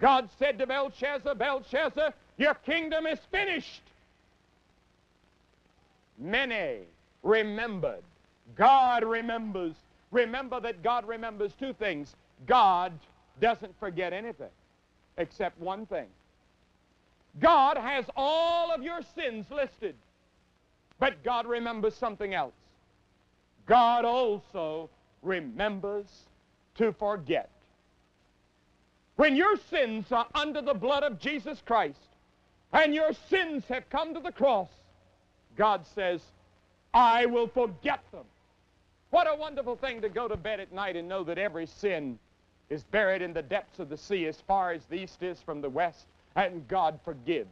God said to Belshazzar, Belshazzar, your kingdom is finished. Many remembered. God remembers. Remember that God remembers two things. God doesn't forget anything except one thing. God has all of your sins listed, but God remembers something else. God also remembers to forget. When your sins are under the blood of Jesus Christ and your sins have come to the cross, God says, I will forget them. What a wonderful thing to go to bed at night and know that every sin is buried in the depths of the sea as far as the east is from the west, and God forgives.